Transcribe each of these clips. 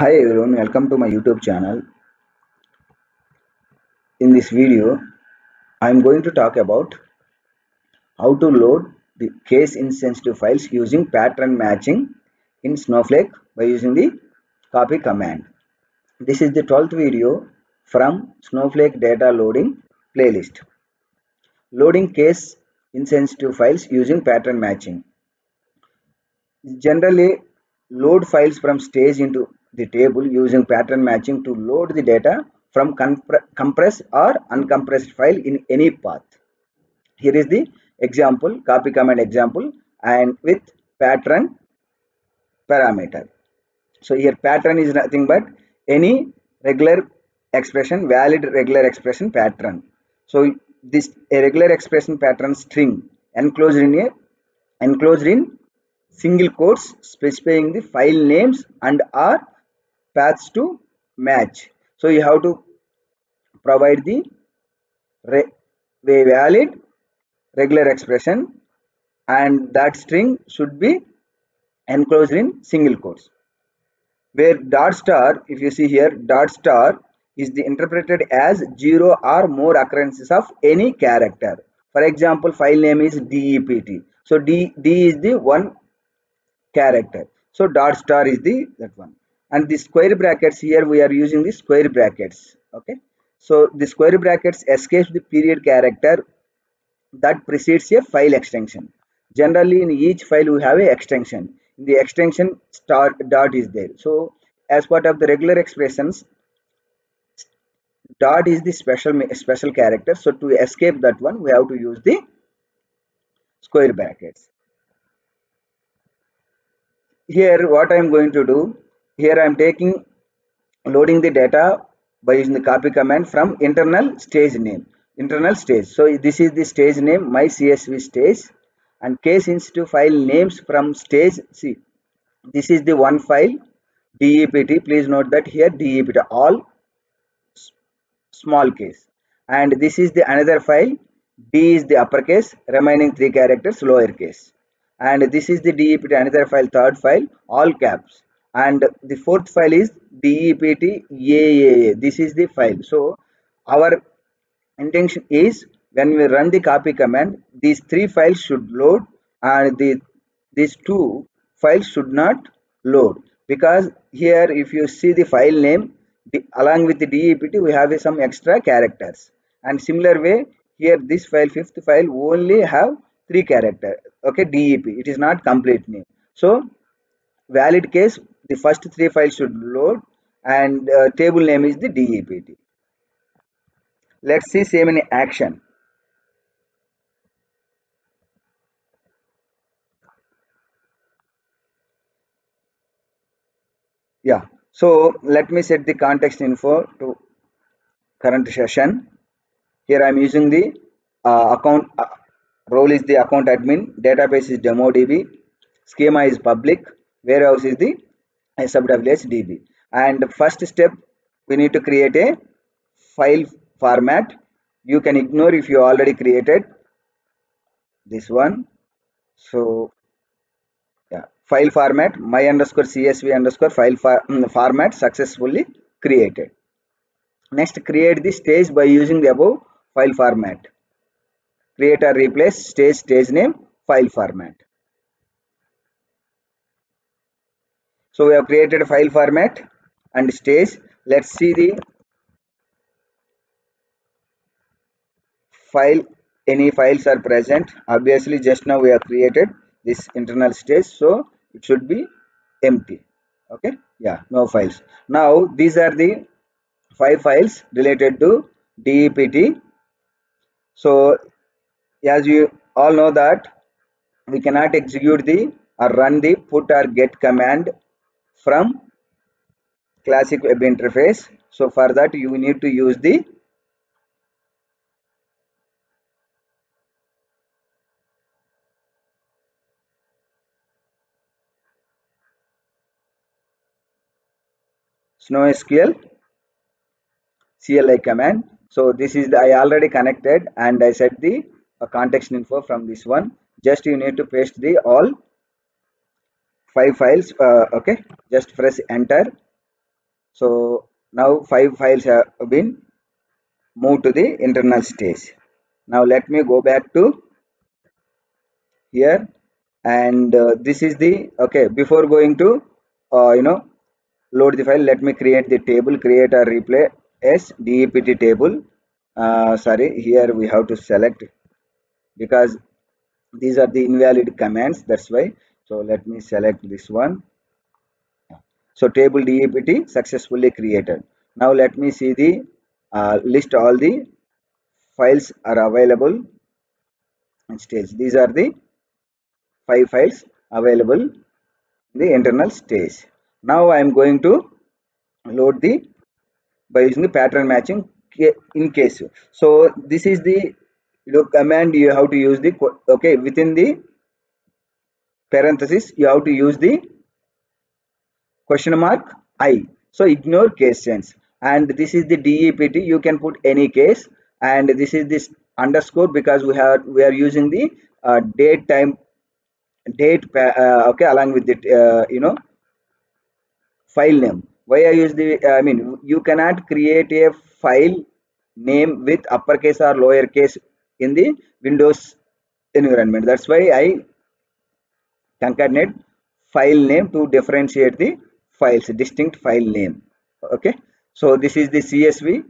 Hi everyone, welcome to my YouTube channel. In this video, I am going to talk about how to load the case insensitive files using pattern matching in Snowflake by using the copy command. This is the 12th video from Snowflake data loading playlist. Loading case insensitive files using pattern matching. Generally, load files from stage into the table using pattern matching to load the data from compressed or uncompressed file in any path. Here is the example, copy command example and with pattern parameter. So here pattern is nothing but any regular expression, valid regular expression pattern. So this a regular expression pattern string enclosed in a enclosed in single quotes specifying the file names and or paths to match. So you have to provide the re valid regular expression and that string should be enclosed in single quotes. Where dot star, if you see here, dot star is the interpreted as zero or more occurrences of any character. For example, file name is DEPT. So D, D is the one character. So dot star is the that one. And the square brackets here we are using the square brackets. Okay. So the square brackets escapes the period character that precedes a file extension. Generally in each file we have a extension. The extension star dot is there. So as part of the regular expressions dot is the special special character. So to escape that one we have to use the square brackets. Here what I am going to do here I am taking loading the data by using the copy command from internal stage name internal stage. So this is the stage name my csv stage and case sensitive file names from stage see this is the one file dept please note that here dept all small case. And this is the another file d is the uppercase remaining three characters lowercase and this is the dept another file third file all caps and the fourth file is dept this is the file. So our intention is when we run the copy command these three files should load and the these two files should not load. Because here if you see the file name the, along with the dept we have some extra characters. And similar way here this file fifth file only have three character okay dep it is not complete name. So valid case the first three files should load and uh, table name is the dept let's see same in action. Yeah so let me set the context info to current session. Here i'm using the uh, account uh, role is the account admin database is demo db schema is public warehouse is the SWS DB and first step we need to create a file format. You can ignore if you already created this one. So yeah file format my underscore csv underscore file mm, format successfully created. Next create the stage by using the above file format. Create or replace stage stage name file format so we have created a file format and stage. Let's see the file. Any files are present. Obviously just now we have created this internal stage. So it should be empty. Okay? Yeah no files. Now these are the five files related to dept so as you all know that we cannot execute the or run the put or get command from classic web interface so for that you need to use the SnowSQL CLI command. So this is the I already connected and I set the uh, context info from this one. Just you need to paste the all five files. Uh, okay, just press enter. So now five files have been moved to the internal stage. Now let me go back to here. And uh, this is the okay before going to uh, you know load the file let me create the table create or replace dept table. Uh, sorry here we have to select because these are the invalid commands that's why so let me select this one. So table dept successfully created. Now let me see the uh, list all the files are available. In stage. These are the five files available in the internal stage. Now i am going to load the by using the pattern matching in case. So this is the you know, command you have to use the okay within the parenthesis you have to use the question mark i. So ignore case sense. And this is the dept you can put any case. And this is this underscore because we have we are using the uh, date time date uh, okay along with the uh, you know file name. Why i use the i mean you cannot create a file name with uppercase or lowercase in the windows environment. That's why i concatenate file name to differentiate the files distinct file name. Okay? So this is the csv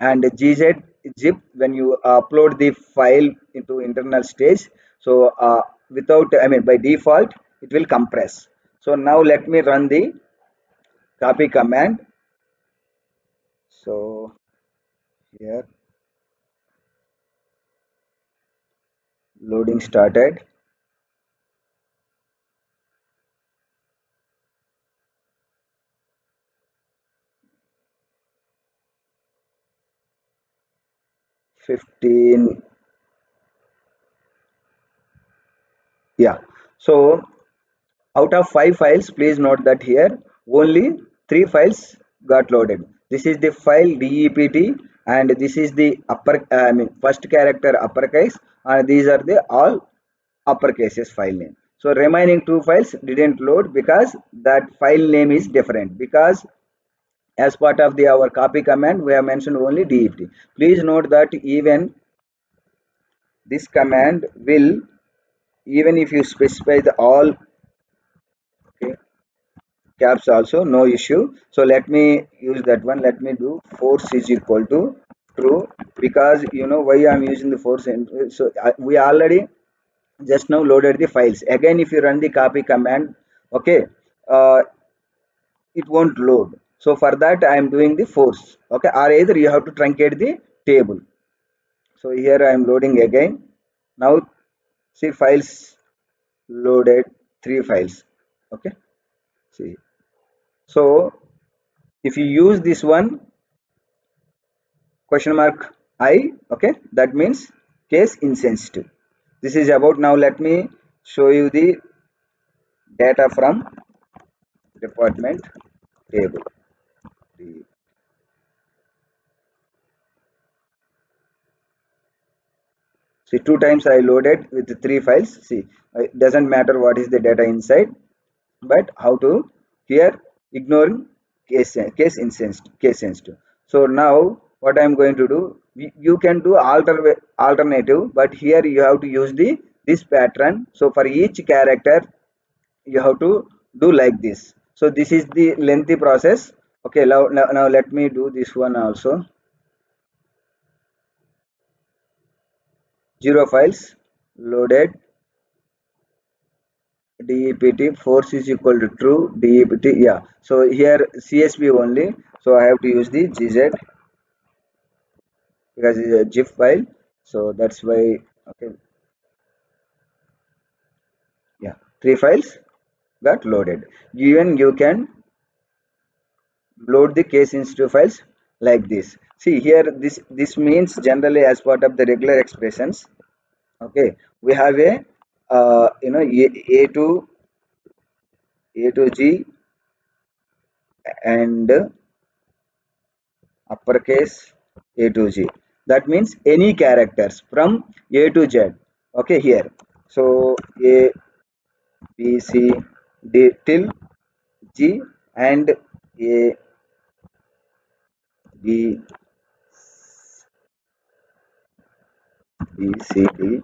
and gz zip. When you upload the file into internal stage so uh, without i mean by default it will compress. So now let me run the copy command. So here. Loading started Fifteen. yeah. So out of five files please note that here only three files got loaded. This is the file dept and this is the upper i mean first character uppercase and these are the all uppercases file name. So remaining two files didn't load because that file name is different because as part of the our copy command we have mentioned only dept please note that even this command will even if you specify the all okay caps also no issue. So let me use that one. Let me do force is equal to true because you know why i'm using the force so I, we already just now loaded the files. Again if you run the copy command okay uh, it won't load so for that i am doing the force. Okay? Or either you have to truncate the table. So here i am loading again. Now see files loaded three files. Okay? See. So if you use this one question mark i okay? That means case insensitive. This is about now let me show you the data from department table see two times i loaded with three files. See it doesn't matter what is the data inside but how to here ignoring case case case sensitive so now what i'm going to do you can do alter alternative but here you have to use the this pattern. So for each character you have to do like this. So this is the lengthy process okay now, now, now let me do this one also. Zero files loaded. Dept force is equal to true. Dept yeah. So here csv only. So i have to use the gz because it's a gif file. So that's why okay. Yeah three files got loaded. Even you can load the case sensitive files like this. See here this this means generally as part of the regular expressions okay we have a uh, you know a, a to a to g and uppercase a to g. That means any characters from a to z okay here. So a b c d till g and a B B C D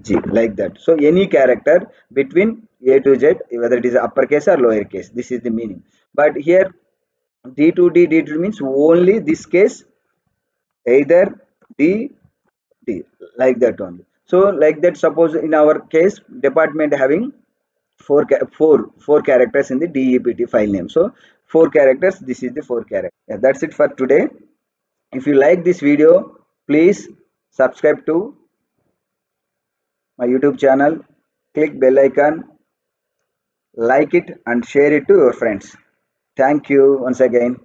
G like that. So any character between A to Z, whether it is uppercase or lowercase, this is the meaning. But here D to D, D to D means only this case, either D, D, like that only. So like that, suppose in our case, department having four, four, four characters in the DEPT file name. So four characters, this is the four characters. Yeah, that's it for today. If you like this video, please subscribe to my youtube channel. Click bell icon like it and share it to your friends. Thank you once again